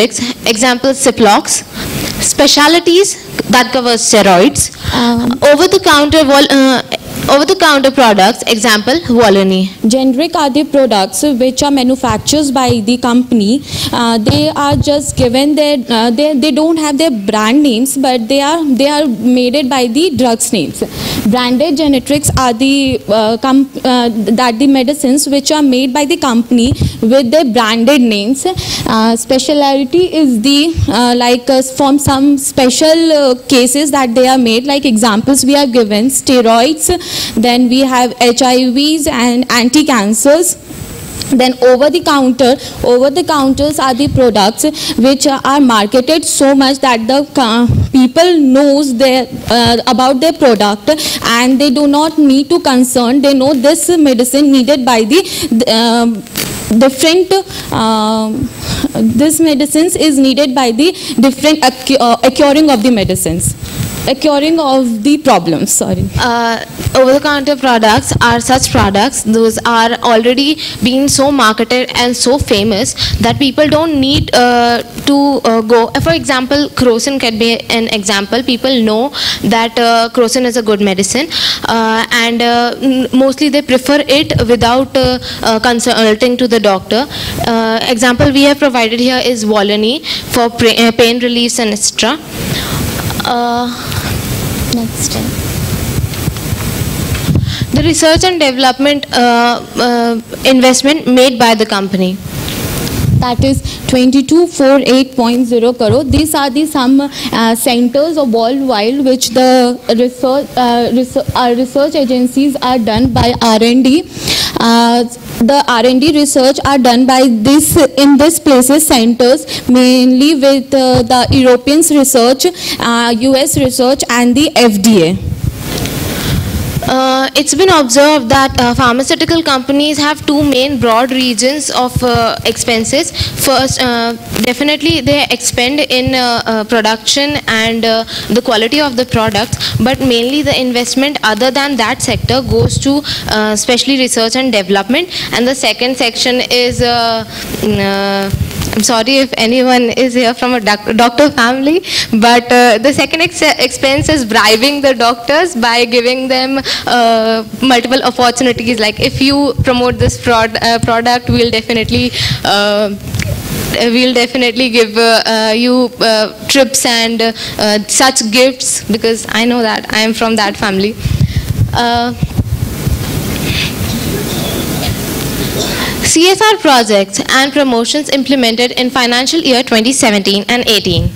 example Ciplox, specialities that cover steroids, Um, over-the-counter uh, over-the-counter products, example Volini. generic are the products which are manufactured by the company uh, they are just given their uh, they, they don't have their brand names but they are they are made it by the drugs names branded generics are the uh, uh, that the medicines which are made by the company with their branded names uh, speciality is the uh, like uh, from some special cases that they are made like examples we are given steroids then we have hivs and anti-cancers. Then over the counter over the counters are the products which are marketed so much that the uh, people knows their uh, about their product and they do not need to concern. They know this medicine needed by the um, different um, this medicines is needed by the different accu- uh, accuring of the medicines accuring of the problems sorry. Uh, over-the-counter products are such products those are already being so marketed and so famous that people don't need uh, to uh, go. For example crocin can be an example. People know that uh, crocin is a good medicine uh, and uh, mostly they prefer it without uh, uh, consulting to the doctor. Uh, example we have provided here is Volini for uh, pain reliefs and etc uh, next time the research and development uh, uh, investment made by the company. that is 2248.0 crore. These are the some uh, centers of worldwide which the research, uh, research, uh, research agencies are done by R&D. The R&D research are done by this in this places centers mainly with uh, the Europeans research, uh, US research and the FDA. Uh, it's been observed that uh, pharmaceutical companies have two main broad regions of uh, expenses. First, uh, definitely they expend in uh, uh, production and the quality of the products, but mainly the investment other than that sector goes to especially research and development. And the second section is mm, I'm sorry if anyone is here from a doc- doctor family, but uh, the second ex- expense is bribing the doctors by giving them uh, multiple opportunities. Like if you promote this prod- uh, product, we'll definitely. Uh, We'll definitely give uh, uh, you uh, trips and uh, uh, such gifts because I know that I am from that family. CSR projects and promotions implemented in financial year 2017 and 18.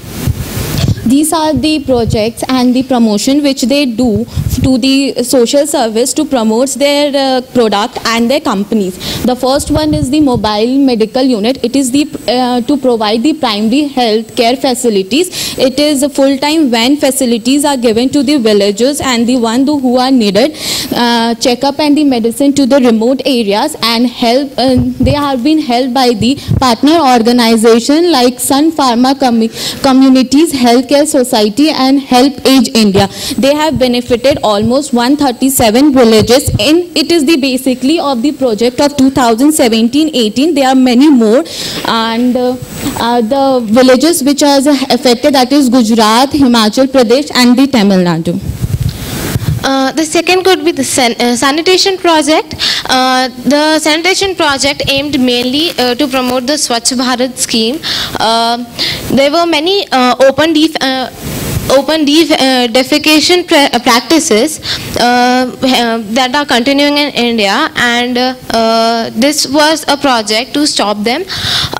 These are the projects and the promotion which they do to the social service to promote their uh, product and their companies. The first one is the mobile medical unit. It is the uh, to provide the primary health care facilities. It is a full-time van facilities are given to the villagers and the one who are needed uh, checkup and the medicine to the remote areas and help. Uh, they have been helped by the partner organization like Sun Pharma Commu- Communities Healthcare Society and Help Age India. They have benefited almost 137 villages in it is the basically of the project of 2017-18. There are many more and uh, uh, the villages which are affected that is Gujarat, Himachal Pradesh and the Tamil Nadu. Uh, the second could be the san- uh, sanitation project. Uh, the sanitation project aimed mainly uh, to promote the Swachh Bharat scheme. Uh, there were many uh, open def- open def- uh, defecation pra- uh, practices uh, uh, that are continuing in India, and this was a project to stop them.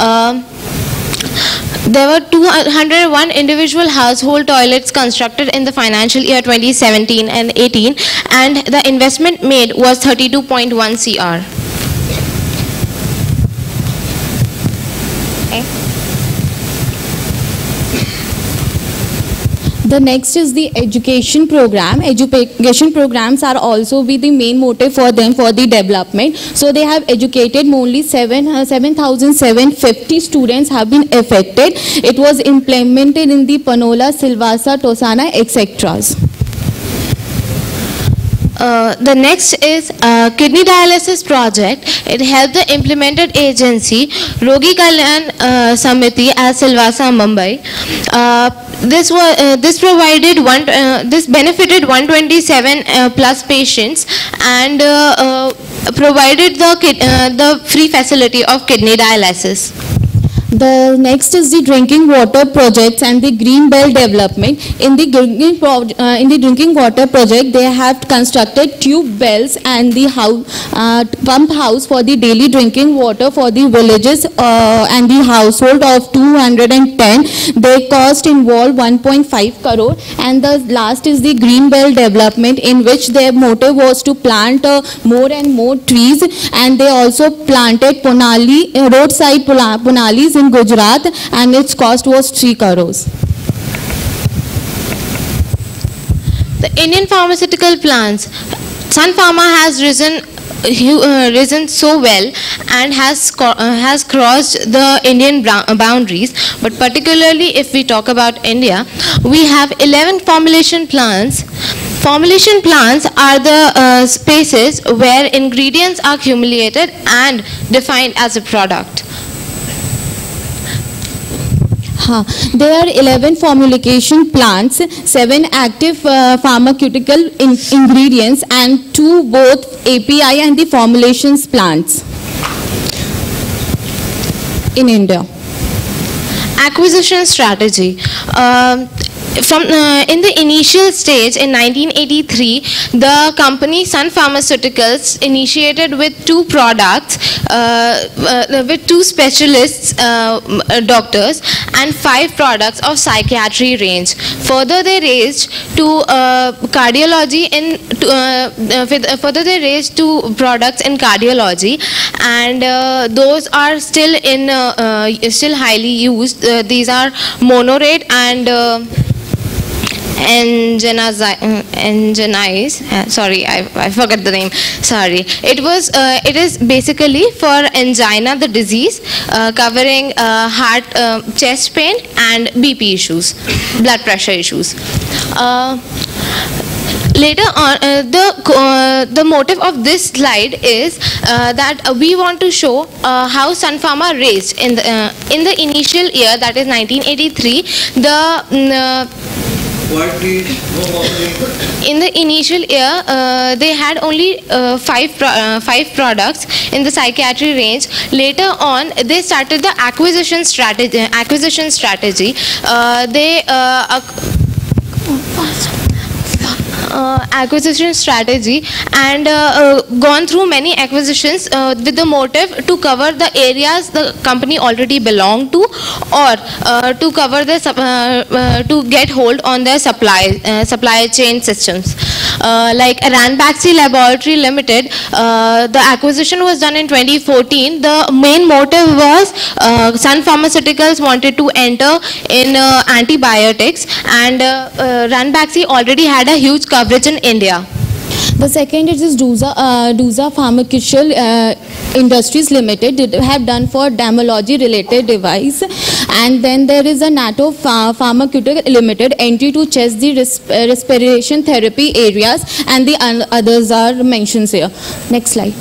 Um, there were 201 individual household toilets constructed in the financial year 2017 and 18 and the investment made was 32.1 CR. The next is the education program. Education programs are also be the main motive for them for the development. So they have educated only 7, uh, 7,750 students have been affected. It was implemented in the Panoli, Silvassa, Toansa, etc. Uh, the next is uh, kidney dialysis project. It helped the implemented agency Rogi Kalyan uh, Samiti as Silvassa, Mumbai. Uh, this was uh, this provided one this benefited 127 uh, plus patients and provided the the free facility of kidney dialysis. The next is the drinking water projects and the green belt development. In the drinking, uh, in the drinking water project, they have constructed tube wells and the house, uh, pump house for the daily drinking water for the villages uh, and the household of 210. They cost involved 1.5 crore. And the last is the green belt development in which their motive was to plant uh, more and more trees and they also planted punali, uh, roadside punalis in Gujarat and its cost was 3 crores. The Indian pharmaceutical plants, Sun Pharma has risen uh, risen so well and has uh, has crossed the Indian uh, boundaries. But particularly if we talk about India, we have 11 formulation plants. Formulation plants are the uh, spaces where ingredients are accumulated and defined as a product. There are 11 formulation plants, 7 active uh, pharmaceutical in- ingredients and 2 both API and the formulations plants in India. acquisition strategy um, from uh, in the initial stage in 1983 the company sun pharmaceuticals initiated with two products uh, uh, with two specialists uh, uh, doctors and five products of psychiatry range. Further they raised to uh, cardiology in with- further they raised two products in cardiology and those are still in still highly used. These are Monotrate and Engenize, uh, sorry, I, I forgot the name. Sorry. It was, uh, it is basically for angina, the disease, uh, covering uh, heart, uh, chest pain and BP issues, blood pressure issues. Later on uh, the uh, the motive of this slide is uh, that we want to show how Sun Pharma raised in the in the initial year that is 1983 the in the initial year, uh, they had only uh, five pro- uh, five products in the psychiatry range. Later on, they started the acquisition strategy. Acquisition strategy. Uh, they uh, uh, acquisition strategy and uh, uh, gone through many acquisitions uh, with the motive to cover the areas the company already belonged to or to cover the to get hold on their supply supply chain systems uh, like Ranbaxy Laboratory Limited uh, the acquisition was done in 2014 the main motive was uh, Sun Pharmaceuticals wanted to enter in uh, antibiotics and uh, uh, Ranbaxy already had a huge coverage in India. The second is Dusa, uh, Dusa Pharmaceutical uh, Industries Limited have done for dermatology related device and then there is a NATO Ph- Pharmaceutical Limited entry to chest the res- respiration therapy areas and the others are mentioned here. Next slide.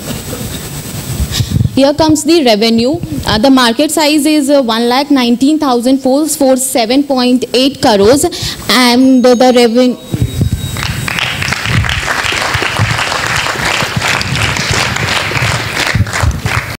Here comes the revenue. Uh, the market size is uh, 1 lakh 19,447.8 crores and the revenue